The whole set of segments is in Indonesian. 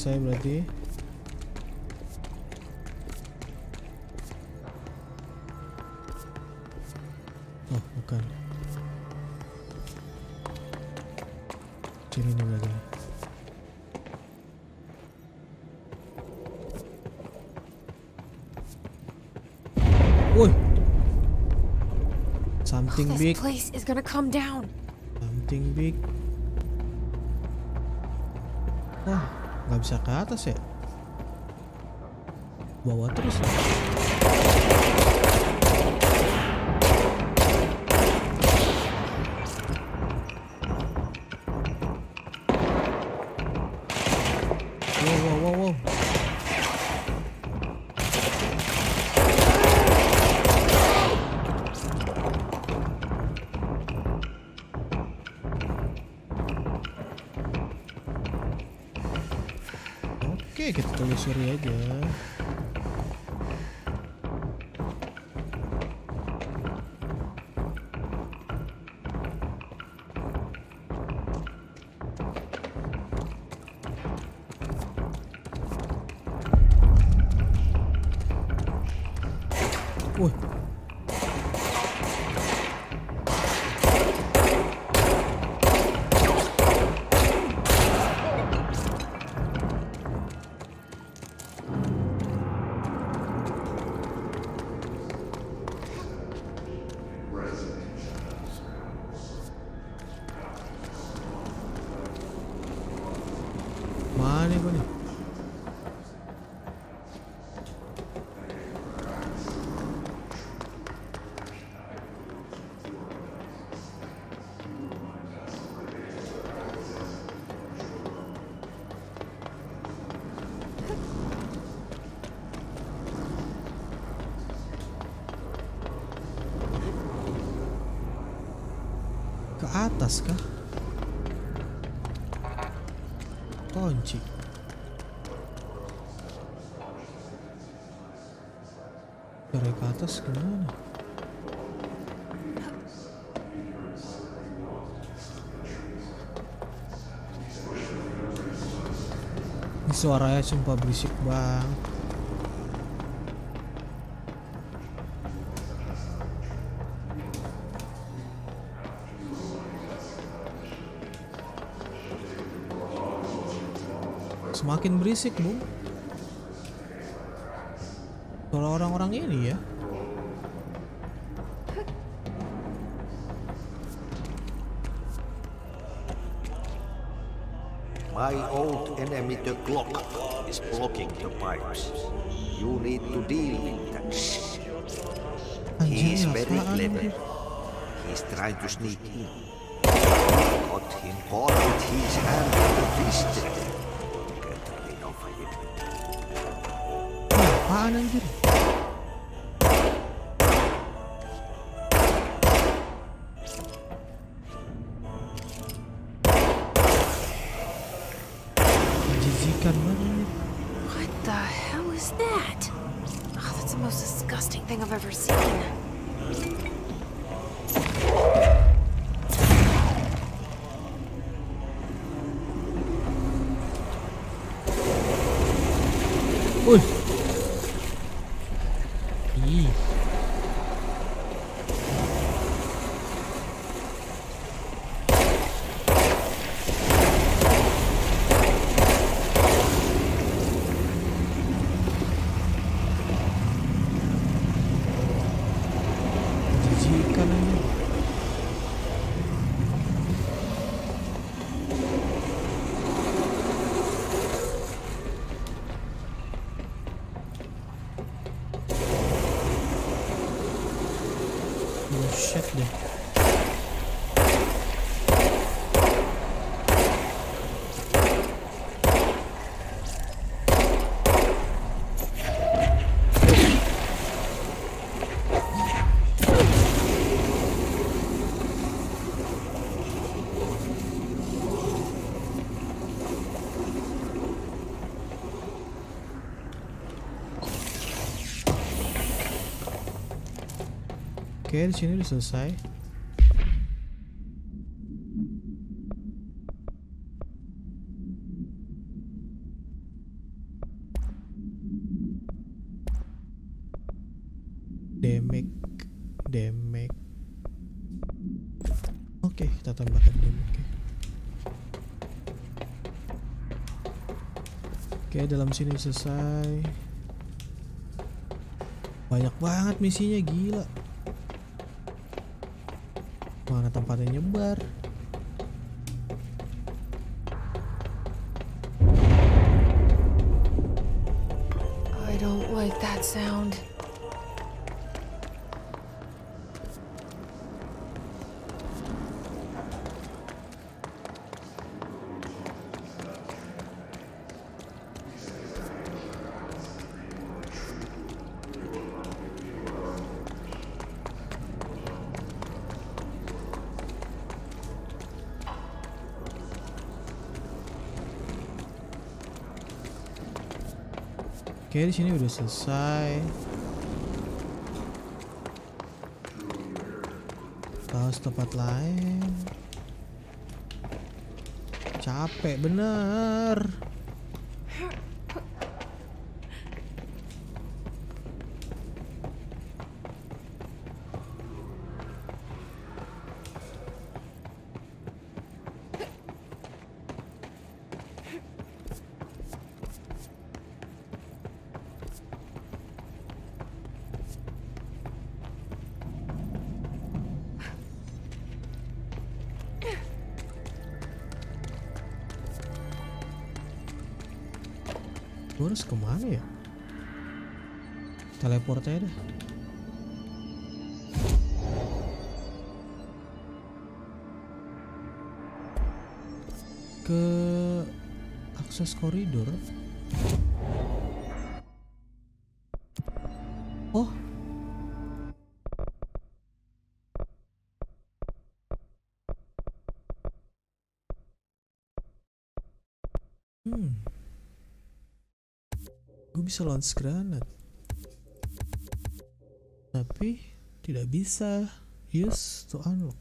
Selesai berarti. Oh, bukan. Nih berarti. Woi. Something big. place is gonna come down. Something big. Wah, nggak bisa ke atas ya? Bawa terus ya? Oke, kita telusuri aja. Gue nih? Ke atas kah? Kunci. Cara ke atas gimana? Ini suaranya sumpah berisik bang. Semakin berisik bu. Kalau orang-orang ini ya. My old enemy, the clock, is blocking the pipes. You need to deal with that shit. He is very clever. He's trying to sneak in. Got him caught with his hand fist. Get rid of him. Apaan anjir? Bullshit deh. Oke, di sini udah selesai. Demik, demik. Oke, kita tambahkan damage. Oke, dalam sini selesai. Banyak banget misinya, gila mana tempatnya nyebar I don't like that sound. Oke di sini udah selesai. Tahu tempat lain. Capek bener. Gue harus ke mana ya? Teleport aja deh. Ke akses koridor. Bisa launch granat. Tapi tidak bisa use to unlock.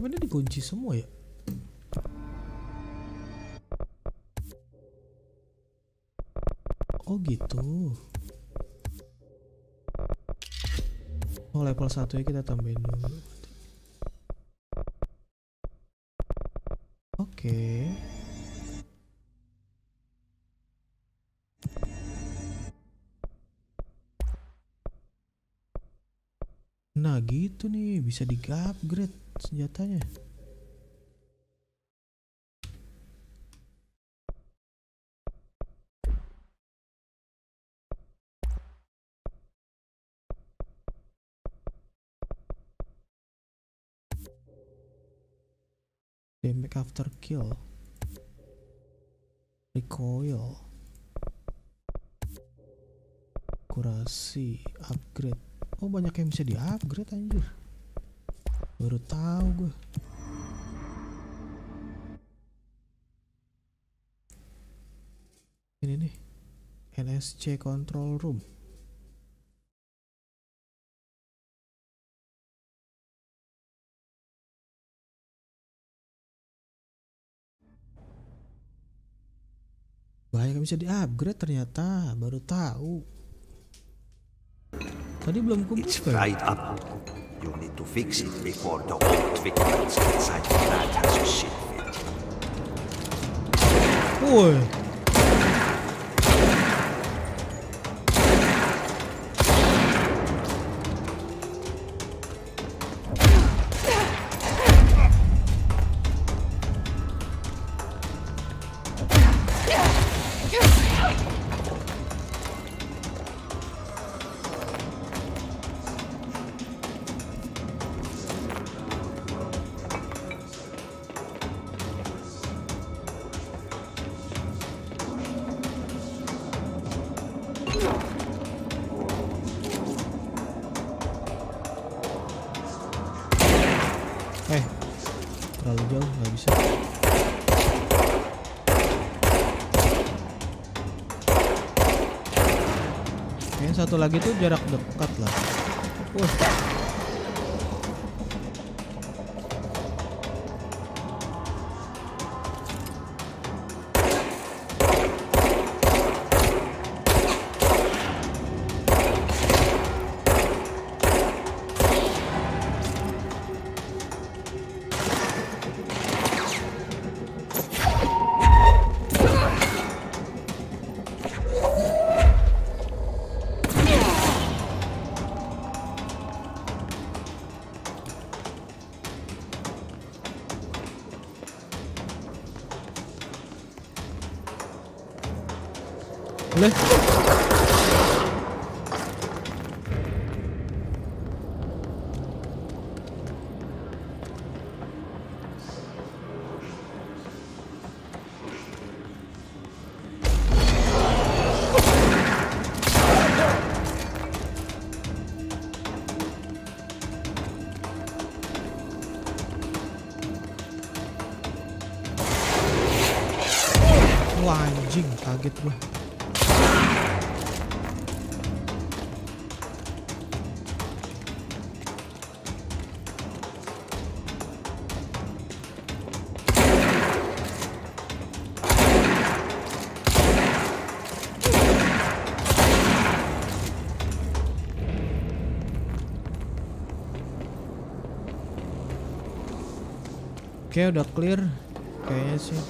Mana dikunci semua ya? Oh gitu. Oh level 1 ya kita tambahin dulu. Oke. Nah gitu nih bisa di upgrade senjatanya. Damage after kill. Recoil. Kurasi upgrade. Oh banyak yang bisa di upgrade anjir. Baru tahu gue. Ini nih. NSC control room. Banyak yang bisa di upgrade ternyata. Baru tahu. Tadi belum It's kebuka. ya? fried up. You need to fix it before the old victims inside the has shit. Woi. Eh, terlalu jauh nggak bisa. Kayaknya satu lagi tuh jarak dekat lah. Wah. Boleh. Wah anjing, kaget gua. Oke udah clear kayaknya sih.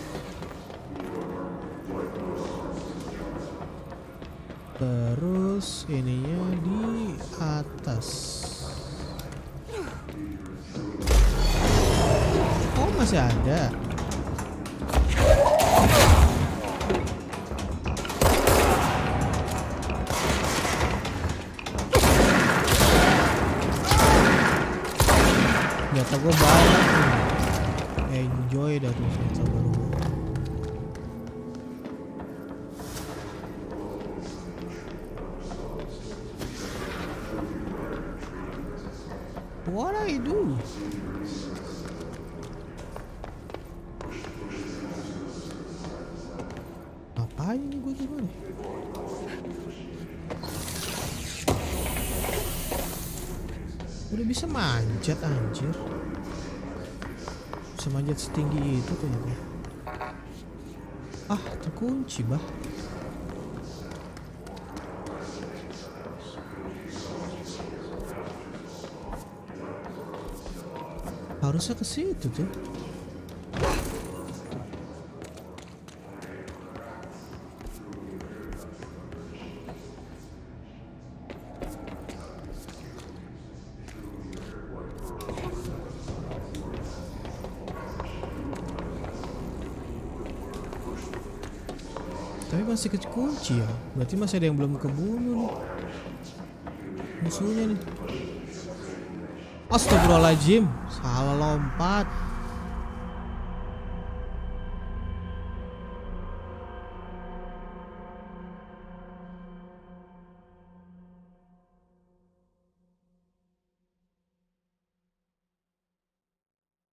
Terus ininya di atas. Oh masih ada. Ternyata gue banyak. Tuh senjata baru. What I do? Ngapain ini gue gimana? Udah bisa manjat anjir. Bisa manjat setinggi itu ternyata. Ah, terkunci bah. Harusnya ke situ tuh. Tapi masih kekunci ya. Berarti masih ada yang belum kebunuh nih. Musuhnya nih. Astagfirullahaladzim Salah lompat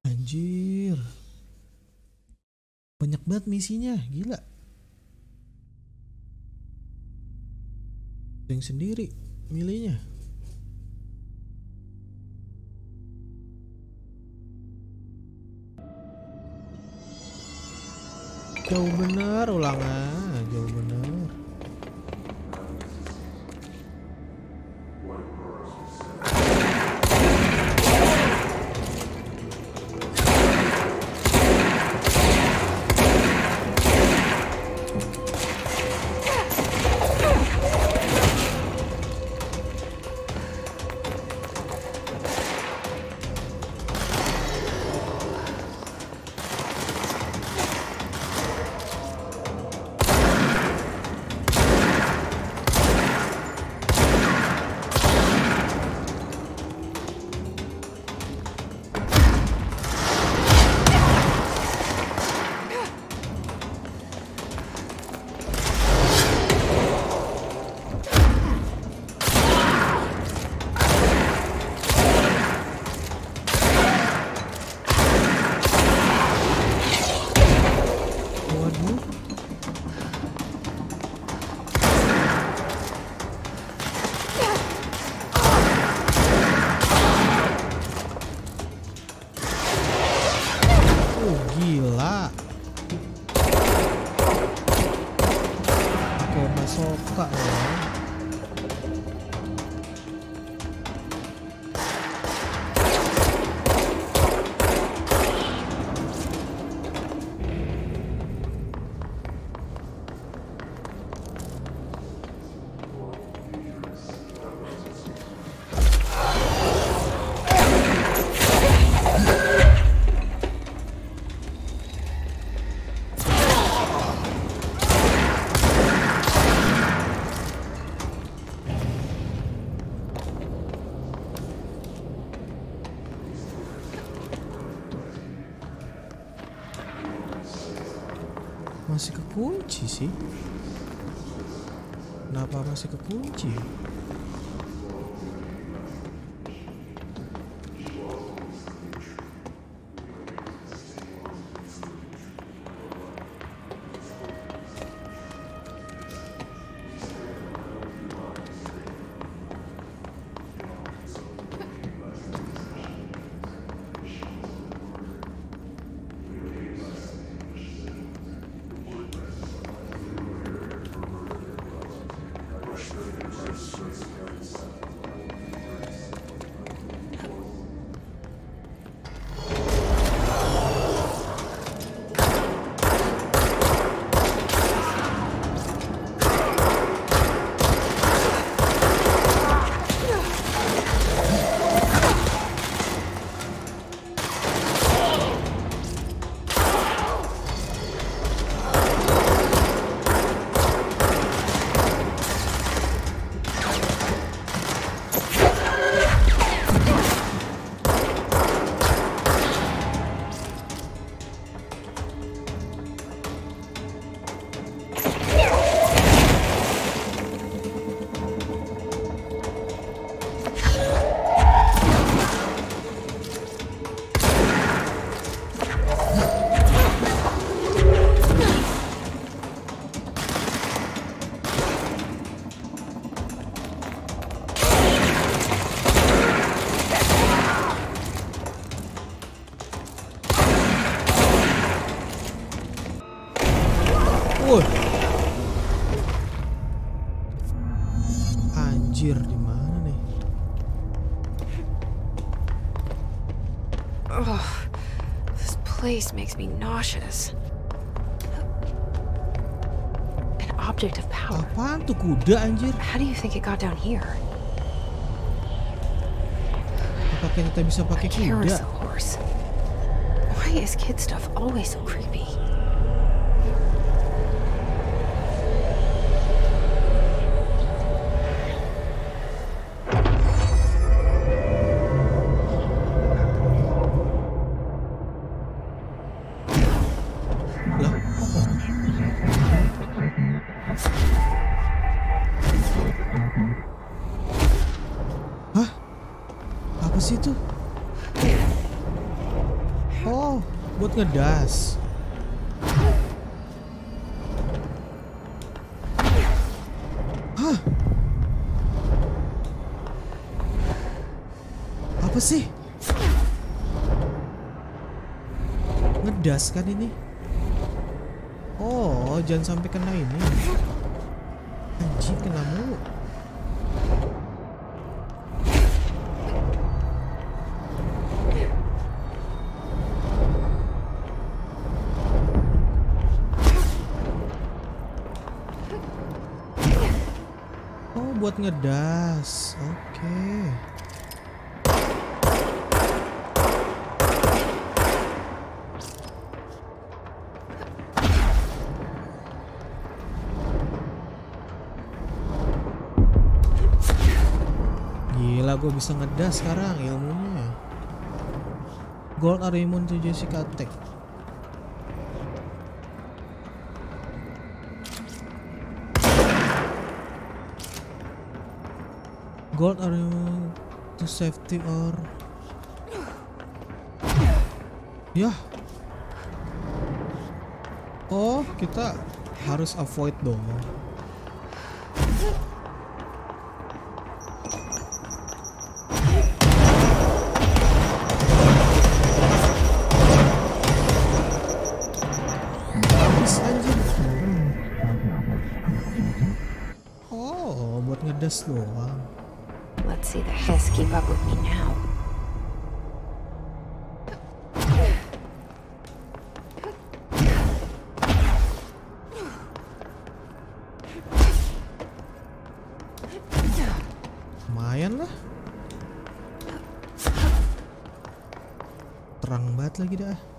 Anjir Banyak banget misinya Gila Yang sendiri Milihnya Jauh bener ulangan, jauh bener. Gila. Pakai basoka ya. Masih kekunci sih. Kenapa masih kekunci? Ugh, this place makes me nauseous. An object of power. Apaan tuh kuda anjir? How do you think it got down here? Apakah kita bisa pakai kuda? Horse. Why is kid stuff always so creepy? Apa sih itu? Oh, buat ngedas. Apa sih? Ngedas kan ini? Oh, jangan sampai kena ini. Anjir, kena mulu. Buat ngedas. Oke. Gila gue bisa ngedas sekarang ilmunya Gold are immune to Jessica Gold immune to safety or Yah Oh kita harus avoid dong. Oh, buat ngedas doang. See the Hess keep up with me now. Lah. Terang banget lagi dah.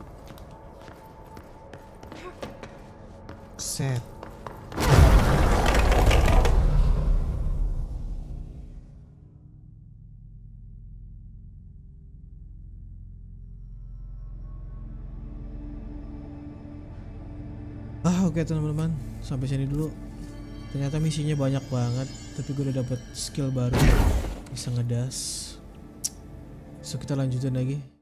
Oke teman-teman. Sampai sini dulu. Ternyata misinya banyak banget tapi gue udah dapet skill baru. Bisa ngedas. So kita lanjutin lagi